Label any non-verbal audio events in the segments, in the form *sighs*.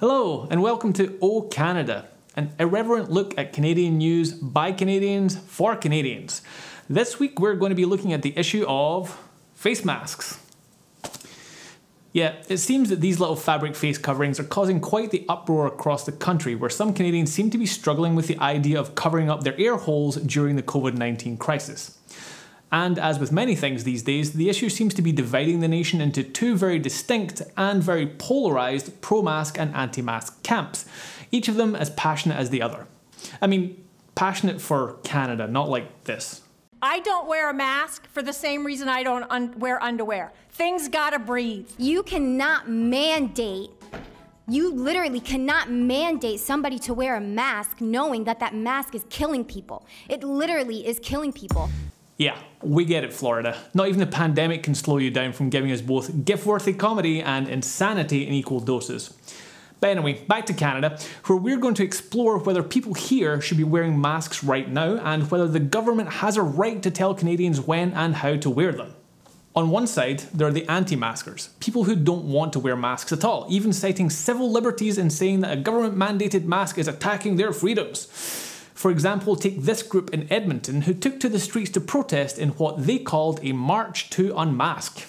Hello, and welcome to O Canada, an irreverent look at Canadian news by Canadians for Canadians. This week we're going to be looking at the issue of face masks. Yeah, it seems that these little fabric face coverings are causing quite the uproar across the country, where some Canadians seem to be struggling with the idea of covering up their ear holes during the COVID 19 crisis. And as with many things these days, the issue seems to be dividing the nation into two very distinct and very polarised pro mask and anti mask camps, each of them as passionate as the other. I mean, passionate for Canada, not like this. I don't wear a mask for the same reason I don't un- wear underwear. Things gotta breathe. You cannot mandate you literally cannot mandate somebody to wear a mask knowing that that mask is killing people. It literally is killing people. Yeah, we get it, Florida. Not even the pandemic can slow you down from giving us both gift worthy comedy and insanity in equal doses. But anyway, back to Canada, where we're going to explore whether people here should be wearing masks right now and whether the government has a right to tell Canadians when and how to wear them. On one side, there are the anti maskers, people who don't want to wear masks at all, even citing civil liberties and saying that a government mandated mask is attacking their freedoms. For example, take this group in Edmonton who took to the streets to protest in what they called a March to Unmask.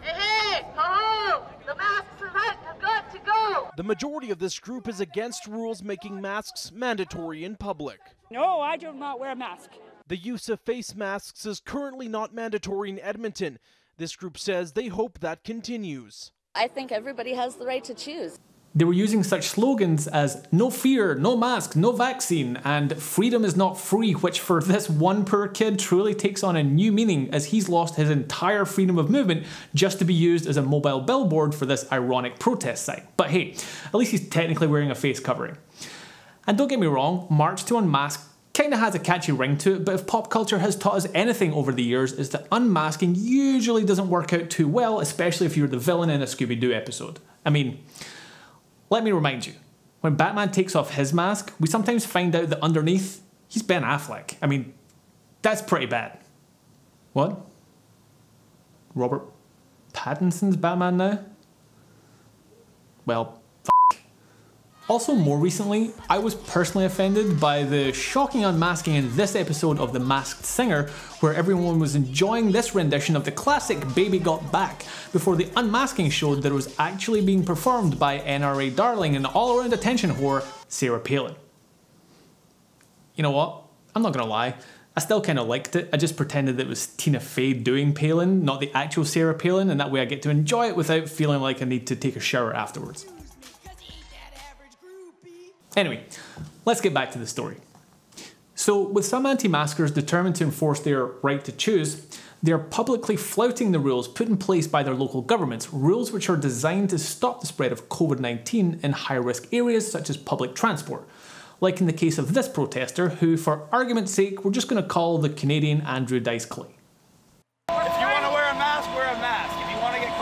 Hey, ho, The masks are right, have got to go! The majority of this group is against rules making masks mandatory in public. No, I do not wear a mask. The use of face masks is currently not mandatory in Edmonton. This group says they hope that continues. I think everybody has the right to choose. They were using such slogans as no fear, no mask, no vaccine, and freedom is not free, which for this one poor kid truly takes on a new meaning as he's lost his entire freedom of movement just to be used as a mobile billboard for this ironic protest site. But hey, at least he's technically wearing a face covering. And don't get me wrong, March to Unmask kinda has a catchy ring to it, but if pop culture has taught us anything over the years, is that unmasking usually doesn't work out too well, especially if you're the villain in a Scooby Doo episode. I mean, let me remind you, when Batman takes off his mask, we sometimes find out that underneath, he's Ben Affleck. I mean, that's pretty bad. What? Robert Pattinson's Batman now? Well, also, more recently, I was personally offended by the shocking unmasking in this episode of The Masked Singer, where everyone was enjoying this rendition of the classic Baby Got Back, before the unmasking showed that it was actually being performed by NRA darling and all around attention whore, Sarah Palin. You know what? I'm not gonna lie. I still kind of liked it. I just pretended that it was Tina Fey doing Palin, not the actual Sarah Palin, and that way I get to enjoy it without feeling like I need to take a shower afterwards. Anyway, let's get back to the story. So, with some anti maskers determined to enforce their right to choose, they are publicly flouting the rules put in place by their local governments, rules which are designed to stop the spread of COVID 19 in high risk areas such as public transport. Like in the case of this protester, who, for argument's sake, we're just going to call the Canadian Andrew Dice Clay. If you want to wear a mask, wear a mask. If you want to get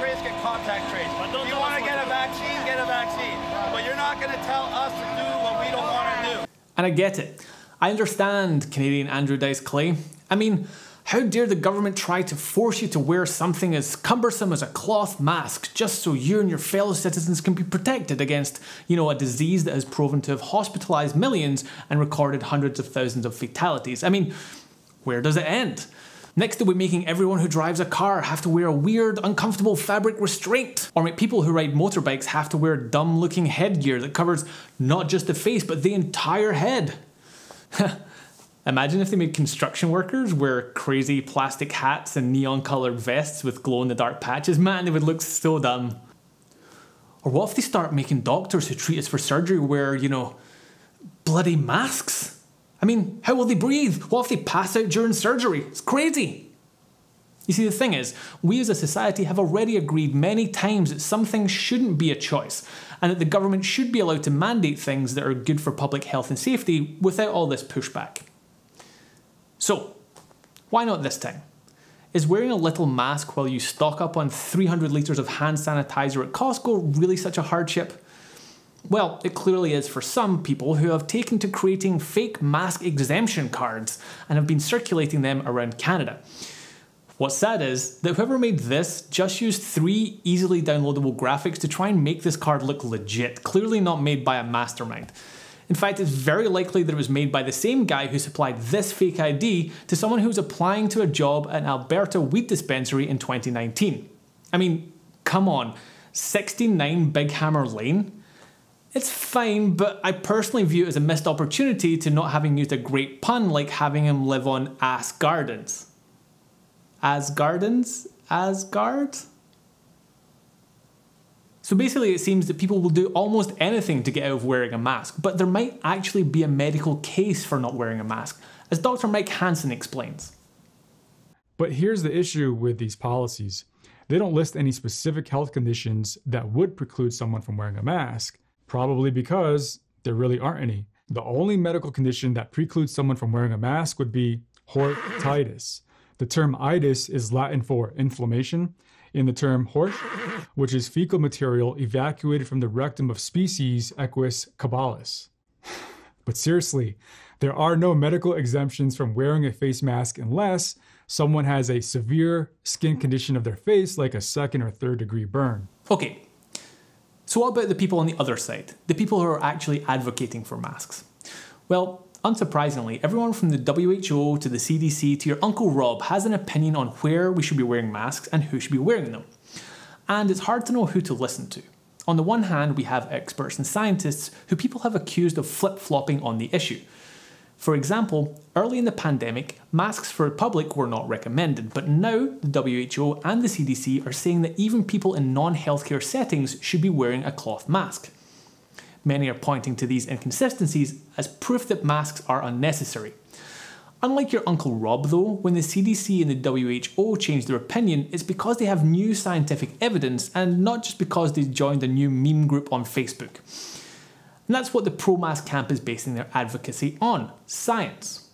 contact traced, get contact traced. If you want to get a vaccine, get a vaccine. But you're not going to tell us to do what we don't want to do. And I get it. I understand, Canadian Andrew Dice Clay. I mean, how dare the government try to force you to wear something as cumbersome as a cloth mask just so you and your fellow citizens can be protected against, you know, a disease that has proven to have hospitalized millions and recorded hundreds of thousands of fatalities? I mean, where does it end? Next to be making everyone who drives a car have to wear a weird, uncomfortable fabric restraint, or make people who ride motorbikes have to wear dumb looking headgear that covers not just the face but the entire head. *laughs* Imagine if they made construction workers wear crazy plastic hats and neon coloured vests with glow in the dark patches. Man, they would look so dumb. Or what if they start making doctors who treat us for surgery wear, you know, bloody masks? I mean, how will they breathe? What if they pass out during surgery? It's crazy. You see, the thing is, we as a society have already agreed many times that some things shouldn't be a choice, and that the government should be allowed to mandate things that are good for public health and safety without all this pushback. So, why not this time? Is wearing a little mask while you stock up on 300 litres of hand sanitizer at Costco really such a hardship? Well, it clearly is for some people who have taken to creating fake mask exemption cards and have been circulating them around Canada. What's sad is that whoever made this just used three easily downloadable graphics to try and make this card look legit, clearly not made by a mastermind. In fact, it's very likely that it was made by the same guy who supplied this fake ID to someone who was applying to a job at an Alberta weed dispensary in 2019. I mean, come on, 69 Big Hammer Lane? It's fine, but I personally view it as a missed opportunity to not having used a great pun like having him live on Ass Gardens. Asgardens? Asgard? So basically, it seems that people will do almost anything to get out of wearing a mask, but there might actually be a medical case for not wearing a mask, as Dr. Mike Hansen explains. But here's the issue with these policies they don't list any specific health conditions that would preclude someone from wearing a mask, probably because there really aren't any. The only medical condition that precludes someone from wearing a mask would be hortitis. The term itis is Latin for inflammation. In the term hort, which is fecal material evacuated from the rectum of species Equus caballus. *sighs* But seriously, there are no medical exemptions from wearing a face mask unless someone has a severe skin condition of their face, like a second or third degree burn. Okay, so what about the people on the other side? The people who are actually advocating for masks? Well, unsurprisingly, everyone from the WHO to the CDC to your Uncle Rob has an opinion on where we should be wearing masks and who should be wearing them. And it's hard to know who to listen to. On the one hand, we have experts and scientists who people have accused of flip flopping on the issue. For example, early in the pandemic, masks for the public were not recommended, but now the WHO and the CDC are saying that even people in non healthcare settings should be wearing a cloth mask. Many are pointing to these inconsistencies as proof that masks are unnecessary. Unlike your Uncle Rob, though, when the CDC and the WHO change their opinion, it's because they have new scientific evidence and not just because they joined a new meme group on Facebook. And that's what the pro mask camp is basing their advocacy on science.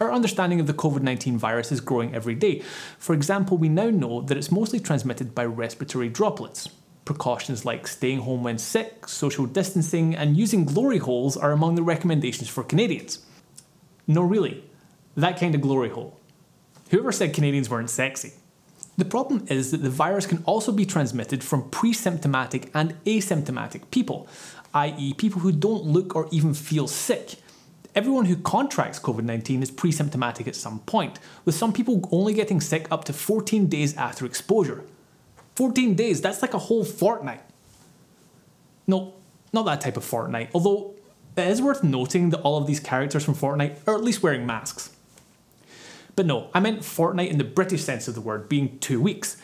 Our understanding of the COVID 19 virus is growing every day. For example, we now know that it's mostly transmitted by respiratory droplets. Precautions like staying home when sick, social distancing, and using glory holes are among the recommendations for Canadians. No, really, that kind of glory hole. Whoever said Canadians weren't sexy? The problem is that the virus can also be transmitted from pre symptomatic and asymptomatic people, i.e., people who don't look or even feel sick. Everyone who contracts COVID 19 is pre symptomatic at some point, with some people only getting sick up to 14 days after exposure. 14 days, that's like a whole fortnight. No, not that type of fortnight, although it is worth noting that all of these characters from Fortnite are at least wearing masks. But no, I meant fortnight in the British sense of the word, being two weeks.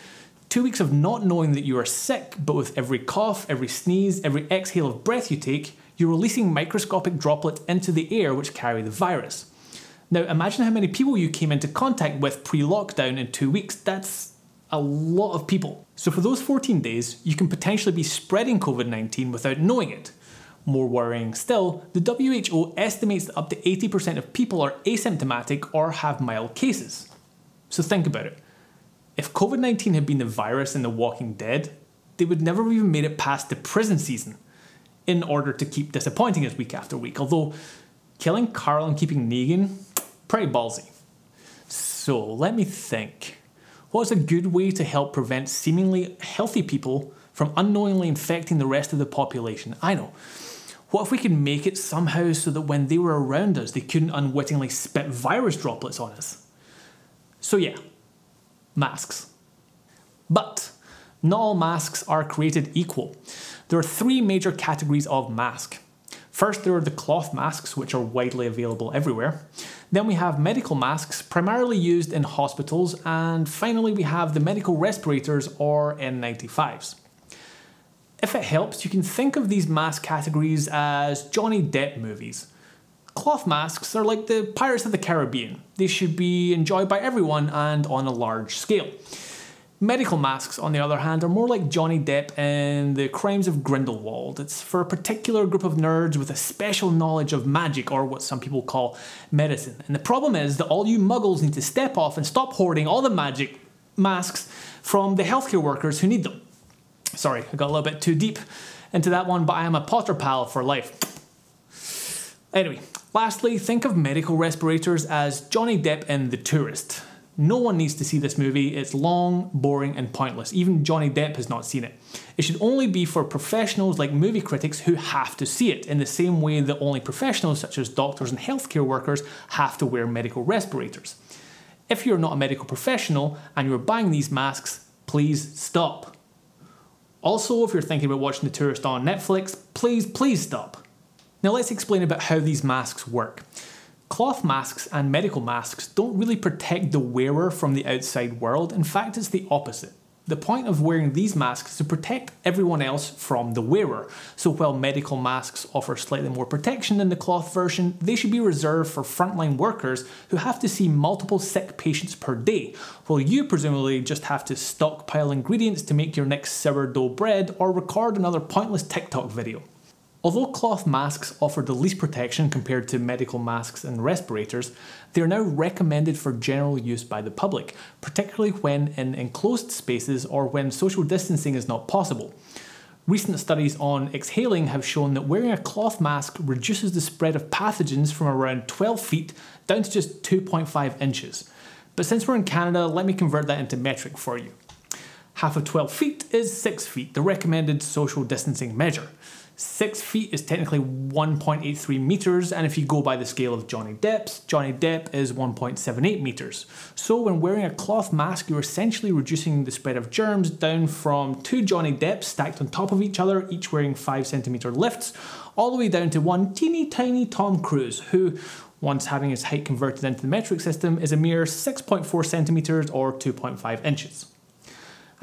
Two weeks of not knowing that you are sick, but with every cough, every sneeze, every exhale of breath you take, you're releasing microscopic droplets into the air which carry the virus. Now, imagine how many people you came into contact with pre lockdown in two weeks. That's a lot of people. So, for those 14 days, you can potentially be spreading COVID 19 without knowing it. More worrying still, the WHO estimates that up to 80% of people are asymptomatic or have mild cases. So, think about it. If COVID 19 had been the virus in The Walking Dead, they would never have even made it past the prison season in order to keep disappointing us week after week. Although, killing Carl and keeping Negan, pretty ballsy. So, let me think. What's a good way to help prevent seemingly healthy people from unknowingly infecting the rest of the population? I know. What if we could make it somehow so that when they were around us, they couldn't unwittingly spit virus droplets on us? So, yeah, masks. But not all masks are created equal. There are three major categories of mask. First, there are the cloth masks, which are widely available everywhere. Then we have medical masks, primarily used in hospitals. And finally, we have the medical respirators or N95s. If it helps, you can think of these mask categories as Johnny Depp movies. Cloth masks are like the Pirates of the Caribbean. They should be enjoyed by everyone and on a large scale. Medical masks, on the other hand, are more like Johnny Depp and the Crimes of Grindelwald. It's for a particular group of nerds with a special knowledge of magic, or what some people call medicine. And the problem is that all you muggles need to step off and stop hoarding all the magic masks from the healthcare workers who need them. Sorry, I got a little bit too deep into that one, but I am a Potter pal for life. Anyway, lastly, think of medical respirators as Johnny Depp in The Tourist. No one needs to see this movie, it's long, boring, and pointless. Even Johnny Depp has not seen it. It should only be for professionals like movie critics who have to see it, in the same way that only professionals such as doctors and healthcare workers have to wear medical respirators. If you're not a medical professional and you're buying these masks, please stop. Also, if you're thinking about watching The Tourist on Netflix, please, please stop. Now let's explain about how these masks work. Cloth masks and medical masks don't really protect the wearer from the outside world, in fact, it's the opposite. The point of wearing these masks is to protect everyone else from the wearer. So while medical masks offer slightly more protection than the cloth version, they should be reserved for frontline workers who have to see multiple sick patients per day, while you presumably just have to stockpile ingredients to make your next sourdough bread or record another pointless TikTok video. Although cloth masks offer the least protection compared to medical masks and respirators, they are now recommended for general use by the public, particularly when in enclosed spaces or when social distancing is not possible. Recent studies on exhaling have shown that wearing a cloth mask reduces the spread of pathogens from around 12 feet down to just 2.5 inches. But since we're in Canada, let me convert that into metric for you. Half of 12 feet is 6 feet, the recommended social distancing measure. 6 feet is technically 1.83 meters, and if you go by the scale of Johnny Depp's, Johnny Depp is 1.78 meters. So when wearing a cloth mask, you're essentially reducing the spread of germs down from two Johnny Depps stacked on top of each other, each wearing 5 centimeter lifts, all the way down to one teeny tiny Tom Cruise, who, once having his height converted into the metric system, is a mere 6.4 centimeters or 2.5 inches.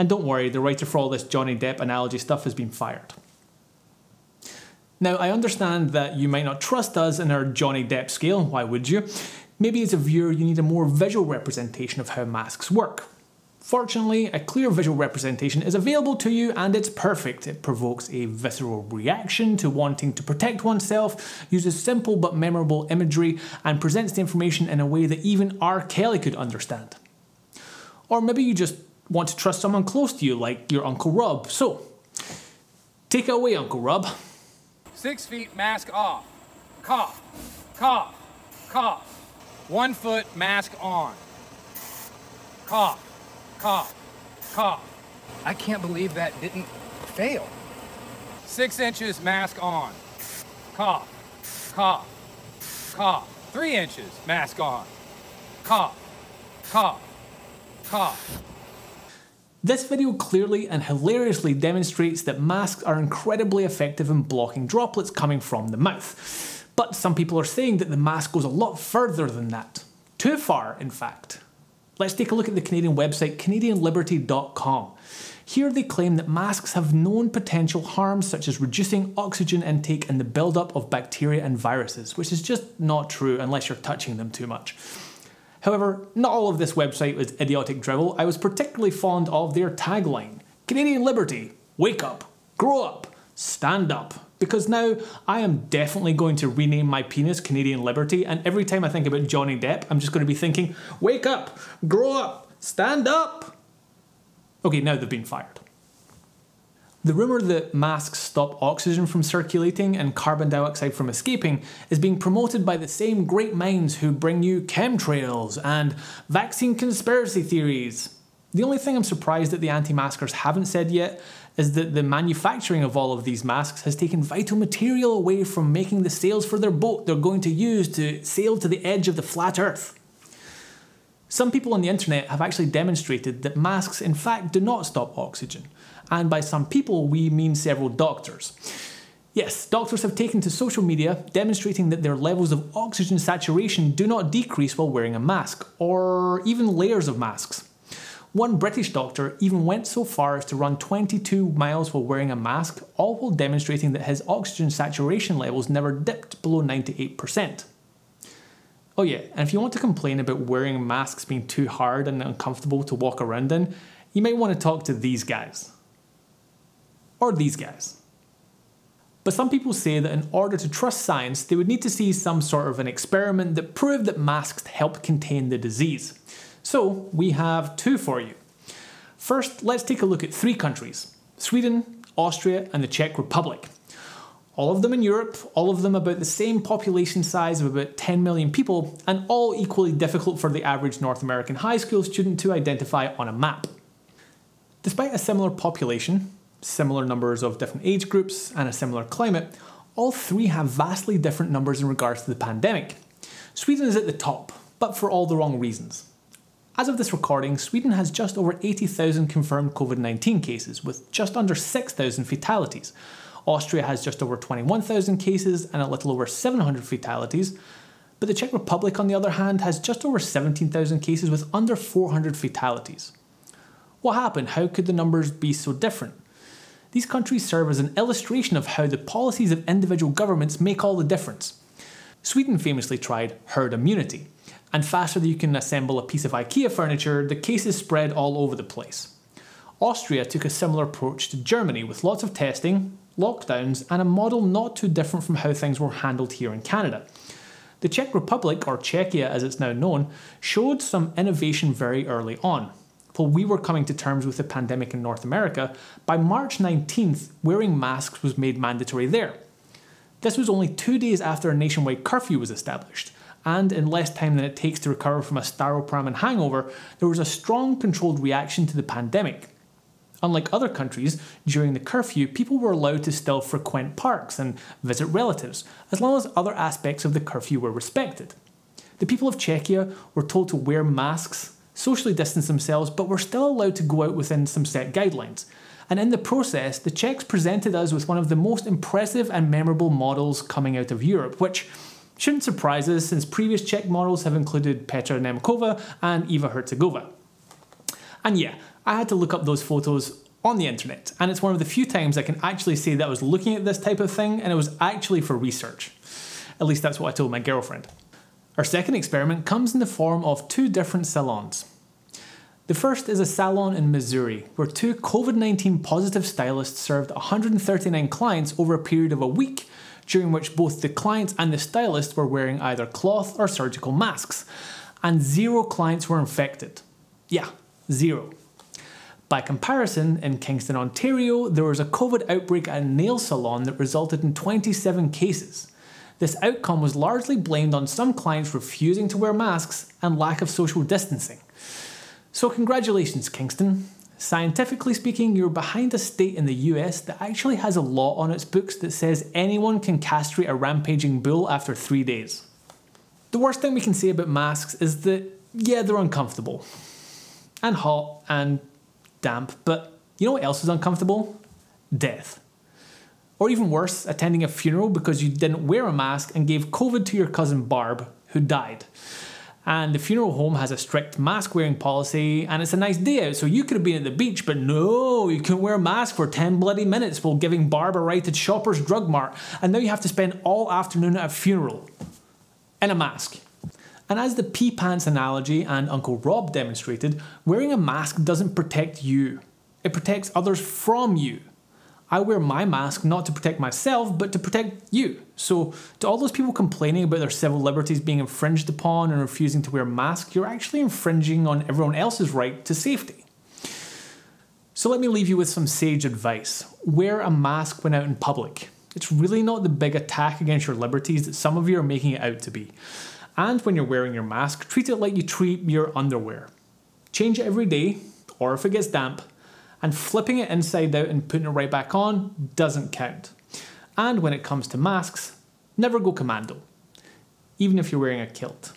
And don't worry, the writer for all this Johnny Depp analogy stuff has been fired. Now, I understand that you might not trust us in our Johnny Depp scale, why would you? Maybe as a viewer you need a more visual representation of how masks work. Fortunately, a clear visual representation is available to you and it's perfect. It provokes a visceral reaction to wanting to protect oneself, uses simple but memorable imagery, and presents the information in a way that even R. Kelly could understand. Or maybe you just want to trust someone close to you, like your Uncle Rob. So, take it away, Uncle Rob. Six feet, mask off. Cough, cough, cough. One foot, mask on. Cough, cough, cough. I can't believe that didn't fail. Six inches, mask on. Cough, cough, cough. Three inches, mask on. Cough, cough, cough. This video clearly and hilariously demonstrates that masks are incredibly effective in blocking droplets coming from the mouth. But some people are saying that the mask goes a lot further than that. Too far, in fact. Let's take a look at the Canadian website canadianliberty.com. Here they claim that masks have known potential harms such as reducing oxygen intake and the buildup of bacteria and viruses, which is just not true unless you're touching them too much. However, not all of this website was idiotic drivel. I was particularly fond of their tagline Canadian Liberty, wake up, grow up, stand up. Because now I am definitely going to rename my penis Canadian Liberty, and every time I think about Johnny Depp, I'm just going to be thinking, wake up, grow up, stand up. Okay, now they've been fired. The rumour that masks stop oxygen from circulating and carbon dioxide from escaping is being promoted by the same great minds who bring you chemtrails and vaccine conspiracy theories. The only thing I'm surprised that the anti maskers haven't said yet is that the manufacturing of all of these masks has taken vital material away from making the sails for their boat they're going to use to sail to the edge of the flat earth. Some people on the internet have actually demonstrated that masks in fact do not stop oxygen and by some people we mean several doctors. Yes, doctors have taken to social media demonstrating that their levels of oxygen saturation do not decrease while wearing a mask, or even layers of masks. One British doctor even went so far as to run 22 miles while wearing a mask, all while demonstrating that his oxygen saturation levels never dipped below 98%. Oh, yeah, and if you want to complain about wearing masks being too hard and uncomfortable to walk around in, you might want to talk to these guys or these guys. But some people say that in order to trust science, they would need to see some sort of an experiment that proved that masks help contain the disease. So we have two for you. First, let's take a look at three countries Sweden, Austria, and the Czech Republic. All of them in Europe, all of them about the same population size of about 10 million people, and all equally difficult for the average North American high school student to identify on a map. Despite a similar population, similar numbers of different age groups, and a similar climate, all three have vastly different numbers in regards to the pandemic. Sweden is at the top, but for all the wrong reasons. As of this recording, Sweden has just over 80,000 confirmed COVID 19 cases, with just under 6,000 fatalities. Austria has just over 21,000 cases and a little over 700 fatalities. But the Czech Republic, on the other hand, has just over 17,000 cases with under 400 fatalities. What happened? How could the numbers be so different? These countries serve as an illustration of how the policies of individual governments make all the difference. Sweden famously tried herd immunity, and faster than you can assemble a piece of IKEA furniture, the cases spread all over the place. Austria took a similar approach to Germany with lots of testing, lockdowns, and a model not too different from how things were handled here in Canada. The Czech Republic, or Czechia as it's now known, showed some innovation very early on. While we were coming to terms with the pandemic in North America, by March 19th, wearing masks was made mandatory there. This was only two days after a nationwide curfew was established, and in less time than it takes to recover from a Staropramen hangover, there was a strong controlled reaction to the pandemic. Unlike other countries, during the curfew, people were allowed to still frequent parks and visit relatives, as long as other aspects of the curfew were respected. The people of Czechia were told to wear masks, socially distance themselves, but were still allowed to go out within some set guidelines. And in the process, the Czechs presented us with one of the most impressive and memorable models coming out of Europe, which shouldn't surprise us since previous Czech models have included Petra Němcová and Eva Herzegovina. And yeah, I had to look up those photos on the internet, and it's one of the few times I can actually say that I was looking at this type of thing and it was actually for research. At least that's what I told my girlfriend. Our second experiment comes in the form of two different salons. The first is a salon in Missouri, where two COVID 19 positive stylists served 139 clients over a period of a week, during which both the clients and the stylist were wearing either cloth or surgical masks, and zero clients were infected. Yeah, zero. By comparison, in Kingston, Ontario, there was a COVID outbreak at a nail salon that resulted in 27 cases. This outcome was largely blamed on some clients refusing to wear masks and lack of social distancing. So, congratulations, Kingston. Scientifically speaking, you're behind a state in the US that actually has a law on its books that says anyone can castrate a rampaging bull after three days. The worst thing we can say about masks is that, yeah, they're uncomfortable and hot and damp, but you know what else is uncomfortable? Death. Or even worse, attending a funeral because you didn't wear a mask and gave COVID to your cousin Barb, who died. And the funeral home has a strict mask wearing policy, and it's a nice day out, so you could have been at the beach, but no, you couldn't wear a mask for 10 bloody minutes while giving Barb a ride to Shoppers Drug Mart, and now you have to spend all afternoon at a funeral in a mask. And as the pee pants analogy and Uncle Rob demonstrated, wearing a mask doesn't protect you, it protects others from you. I wear my mask not to protect myself, but to protect you. So, to all those people complaining about their civil liberties being infringed upon and refusing to wear masks, you're actually infringing on everyone else's right to safety. So, let me leave you with some sage advice wear a mask when out in public. It's really not the big attack against your liberties that some of you are making it out to be. And when you're wearing your mask, treat it like you treat your underwear. Change it every day, or if it gets damp, and flipping it inside out and putting it right back on doesn't count. And when it comes to masks, never go commando, even if you're wearing a kilt.